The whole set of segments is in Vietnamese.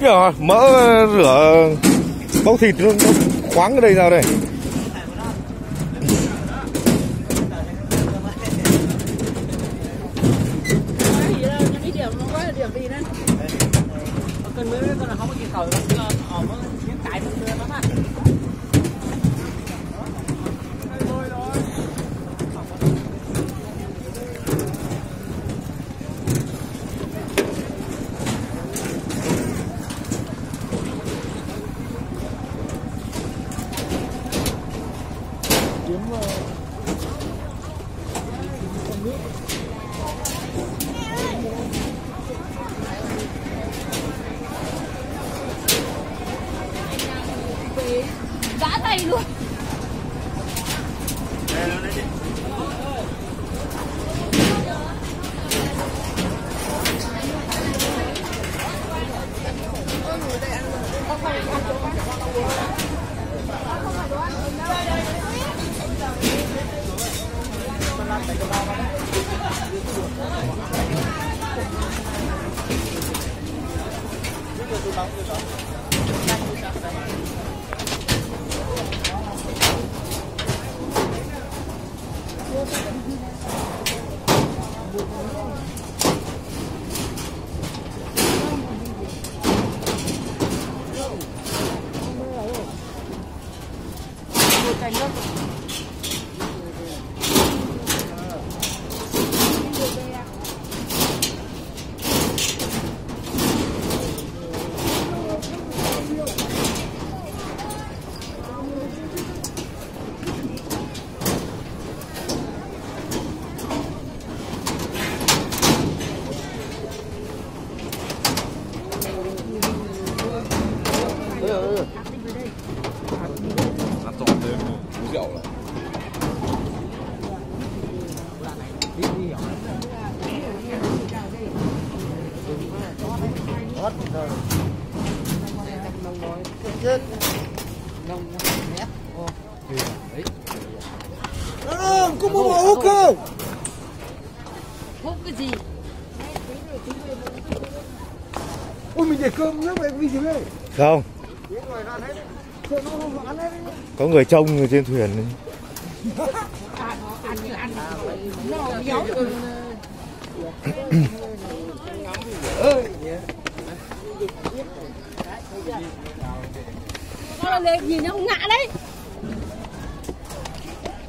Kìa, mỡ rửa bốc thịt luôn khoáng cái đây nào đây. Rượu là cũng mua bộ hút cơ hút cái gì? Ôi mình để cơm nước về vì gì đây? Không có người trông người trên thuyền ấy. nó giống nó là lên gì nó không ngã đấy.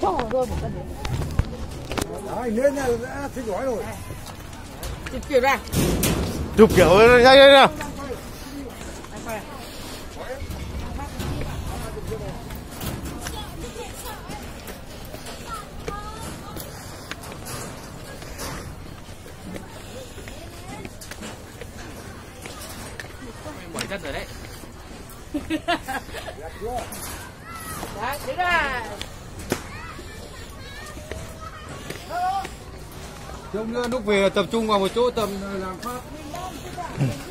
Trời ơi một cái đấy là đã thích gói rồi. Chụp kiểu ra chụp kiểu nhanh nhanh. nào chân rồi đấy. Đấy là Trông nữa lúc về tập trung vào một chỗ tầm làm pháp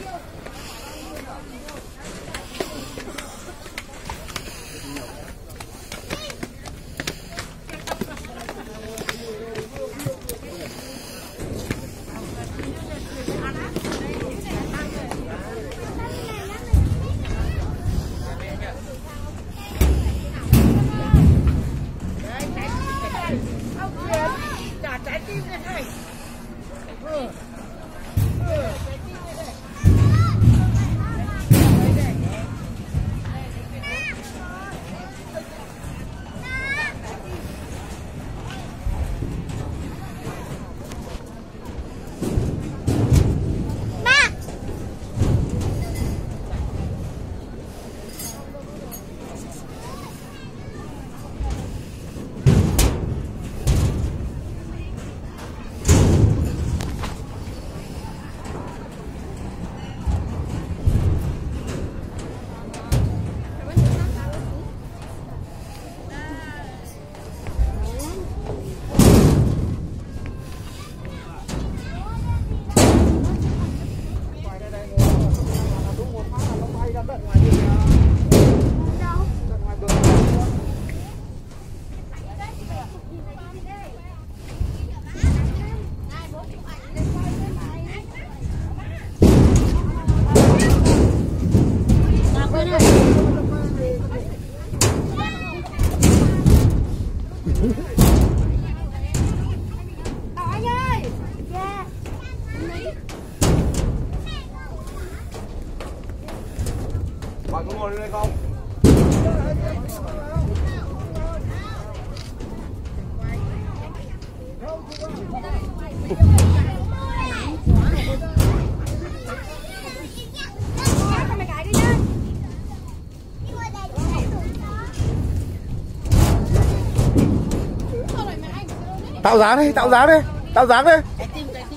tạo dáng đi tạo dáng đi tạo dáng đi.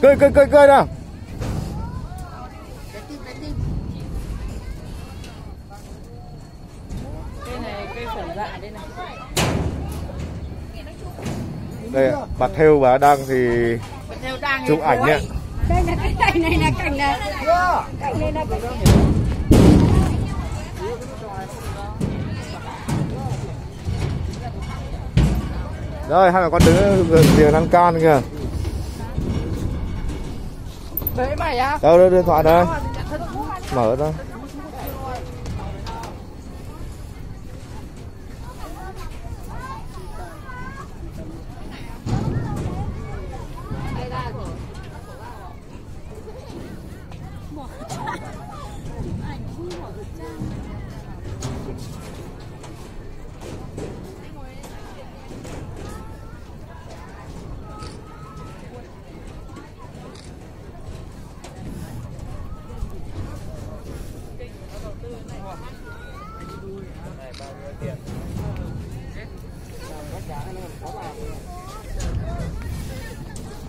Cười cười cười cười nào. Dạ đây này. đây bà theo bà đang thì chụp ảnh nhé Đây là cái cảnh này là cảnh này. Cảnh này là cảnh rồi hai mẹ con đứng tiền ăn can kìa. Đấy mày á. đâu đưa điện thoại đây. Mở ra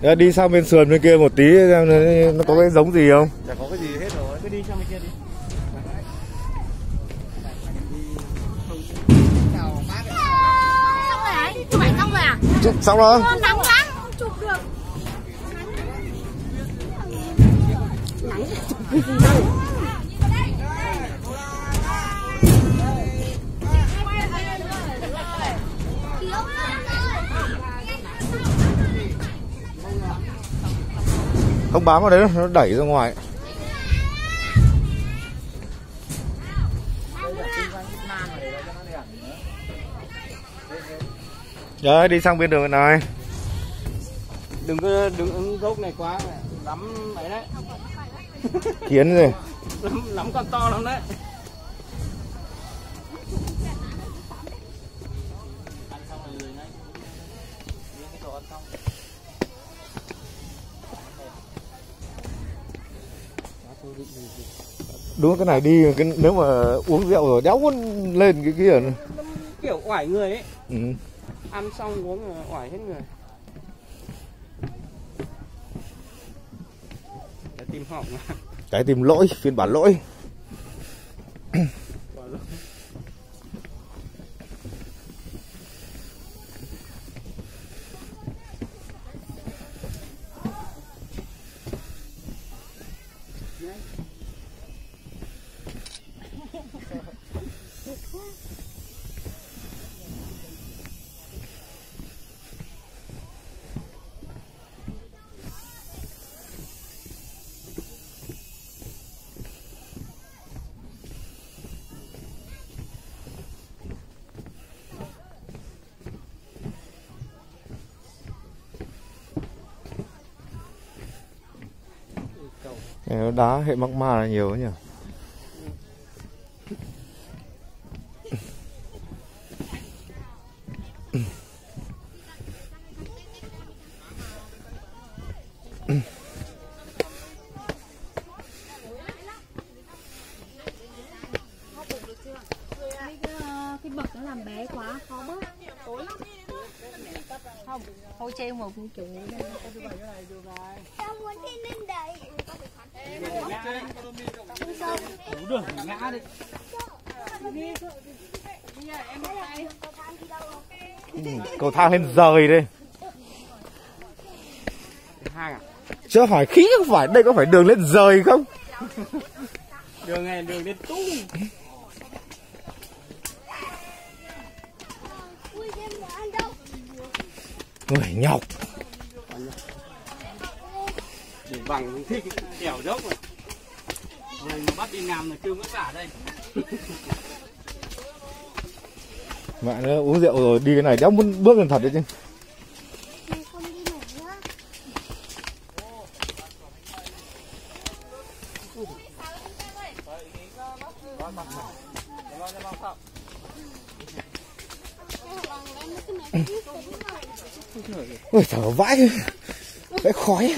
Để đi sang bên sườn bên kia một tí xem nó có cái giống gì không chả có cái gì hết rồi cứ đi sang bên kia đi chụp ảnh xong rồi à? Chụp xong rồi Con nắng lắm, không chụp được. Không bám vào đấy nó đẩy ra ngoài. Rồi đi sang bên đường này. Đừng có đừng ứng gốc này quá lắm ấy đấy. Kiến gì lắm, lắm con to lắm đấy đúng cái này đi cái nếu mà uống rượu rồi đéo muốn lên cái kia nữa. kiểu oải người ấy ừ. ăn xong uống rồi oải hết người Để tìm họng à cái tìm lỗi phiên bản lỗi nó đá hệ mắc ma là nhiều nhỉ cái bậc nó làm bé quá khó bớt không thôi treo một cái chủ Tao muốn đi lên đây. Đủ đi. Ừ, cầu thang lên rời đây à? Chưa hỏi khí không phải đây có phải đường lên rời không? Đường này đường lên tung. Người nhọc. Để bằng thích kẻo dốc rồi rồi mà bắt đi làm là kêu vất vả đây. Mẹ nó uống rượu rồi, đi cái này, đéo muốn bước lên thật đấy chứ. Mày ôi thở vãi vãi khói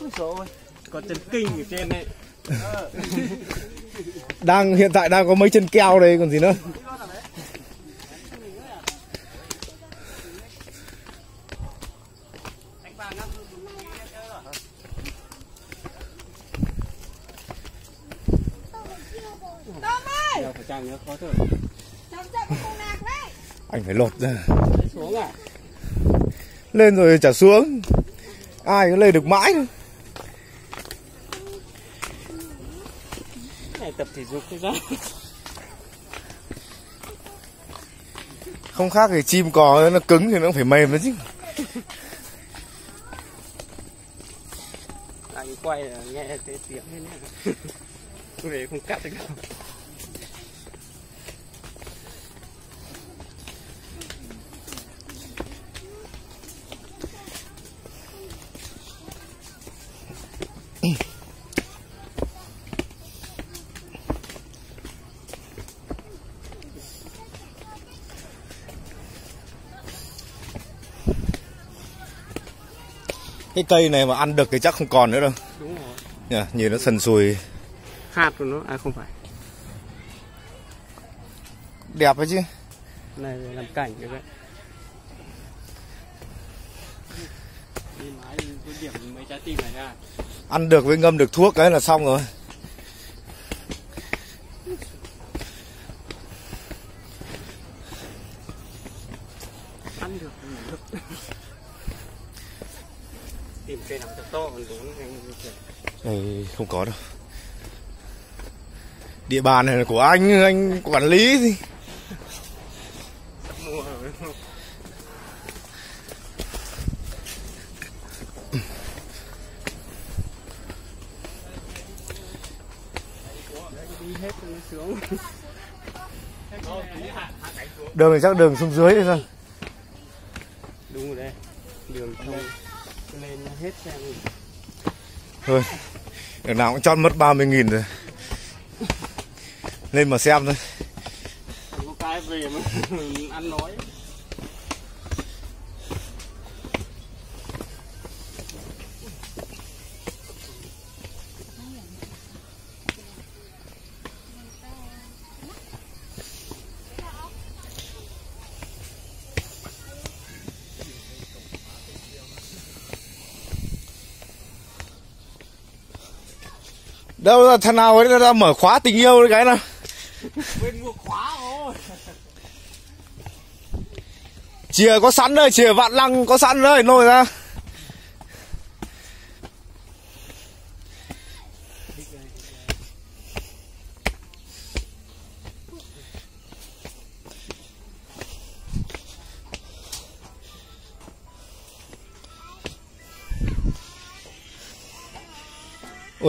Ôi trời ơi, có chân kinh ở trên này. đang hiện tại đang có mấy chân keo đây còn gì nữa đấy. anh phải lột ra Xuống à? lên rồi trả xuống ai có lên được mãi đâu. Này tập thể dục thế ra. không khác thì chim cò nó cứng thì nó phải mềm nữa chứ Anh quay là nghe cái tiếng thế này. Về không cắt được đâu. Cái cây này mà ăn được thì chắc không còn nữa đâu Đúng rồi. Nhờ, nhìn nó sần sùi Hạt của nó, à không phải. đẹp ấy chứ Này làm cảnh này ra. ăn được với ngâm được thuốc cái là xong rồi Ăn được, ngủ được. Tìm cây nào thật to Đây, không có đâu. Địa bàn này là của anh anh quản lý gì? Đường này chắc đường xuống dưới này thôi thôi đường nào cũng chót mất 30 nghìn rồi. Lên mà xem thôi. Có cái về mà ăn nói. Đâu là thằng nào ấy ra mở khóa tình yêu cái nào? Quên mua khóa rồi. Chìa có sẵn rồi chìa vạn lăng có sẵn rồi lôi ra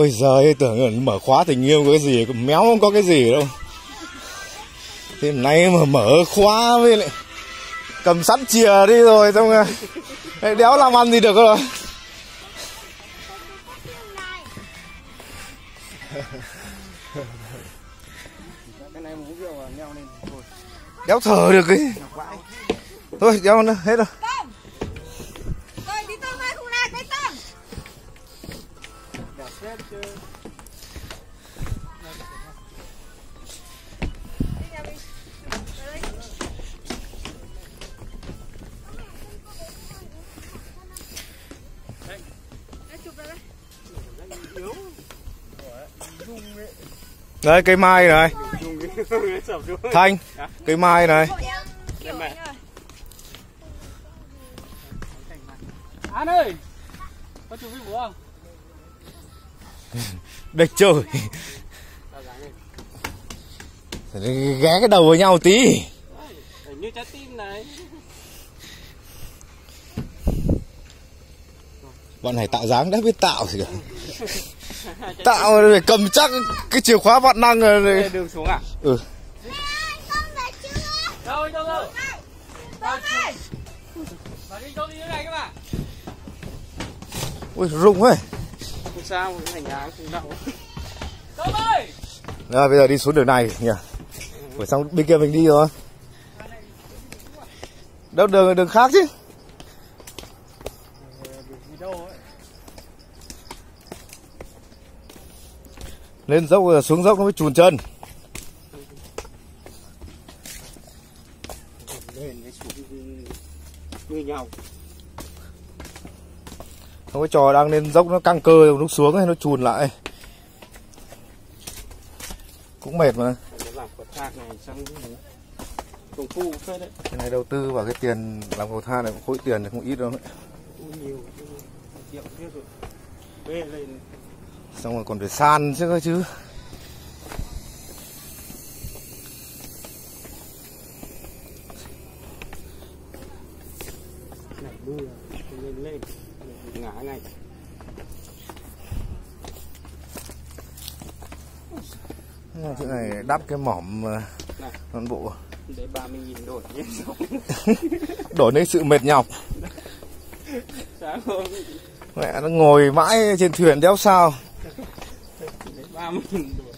Ôi giời ơi, tưởng mở khóa tình yêu có cái gì, méo không có cái gì đâu. Thế nay mà mở khóa với lại cầm sẵn chìa đi rồi xong rồi lại đéo làm ăn gì được rồi. Đéo thở được cái. Thôi, đéo nữa, hết. Rồi Đây cây mai này, Thanh, cây mai này. anh An ơi có chụp với không Địch này Ghé cái đầu vào nhau tí. Như trái tim này Bọn này tạo dáng đã biết tạo gì cả. Tạo rồi phải cầm chắc cái chìa khóa vạn năng rồi. Đường xuống à Ừ. đâu đâu đâu Bà đi đâu đi thế này các bạn ui rung ấy sao cái thành nhà không đau Rồi, bây giờ đi xuống đường này nhỉ? Rồi xong bên kia mình đi rồi. Đâu đường đường khác chứ? Lên dốc rồi xuống dốc nó mới chùn chân lên cái xuống như nhau có trò đang lên dốc nó căng cơ lúc xuống ấy nó chùn lại. Cũng mệt mà. Này cái đấy. Cái này đầu tư vào cái tiền làm cầu thang này cũng khối tiền thì không ít đâu ấy. cũng nhiều triệu thế rồi. Bê lên. Xong rồi còn phải san chứ chứ này mưa lên lên ngã ngay chỗ này đắp cái mỏm Này. toàn bộ. Để 30 nghìn đổi đổi lấy sự mệt nhọc. Sáng hôm mẹ nó ngồi mãi trên thuyền đéo sao? Để 30 nghìn đổi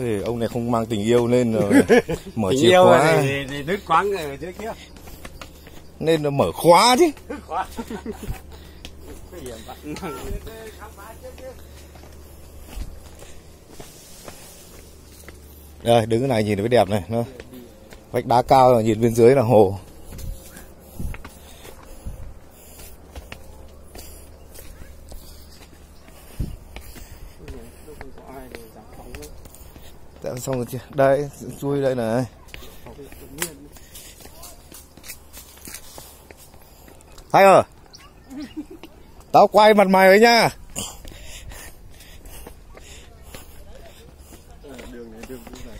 Ê, ông này không mang tình yêu lên rồi mở Tình chìa yêu khóa. thì, thì đứt quáng ở dưới kia nên là mở khóa chứ. Khóa. Đây đứng cái này nhìn thấy đẹp này nó vách đá cao rồi nhìn bên dưới là hồ không có ai để giảm phóng nữa Tại xong rồi chưa đây chui đây này. Phóng ơi. Tao quay mặt mày đấy nha đường này đường này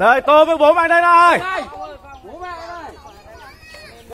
Đây tôm với bố mày đây này.